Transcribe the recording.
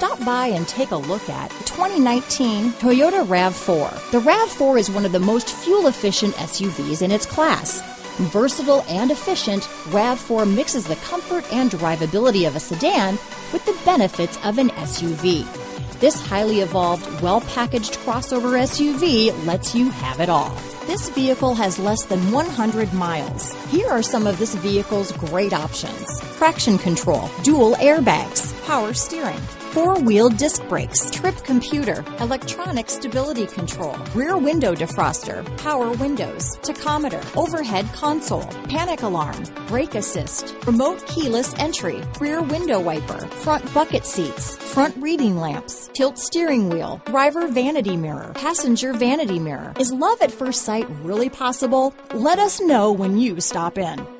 Stop by and take a look at the 2019 Toyota RAV4. The RAV4 is one of the most fuel efficient SUVs in its class. Versatile and efficient, RAV4 mixes the comfort and drivability of a sedan with the benefits of an SUV. This highly evolved, well packaged crossover SUV lets you have it all. This vehicle has less than 100 miles. Here are some of this vehicle's great options traction control, dual airbags, power steering four wheel disc brakes, trip computer, electronic stability control, rear window defroster, power windows, tachometer, overhead console, panic alarm, brake assist, remote keyless entry, rear window wiper, front bucket seats, front reading lamps, tilt steering wheel, driver vanity mirror, passenger vanity mirror. Is love at first sight really possible? Let us know when you stop in.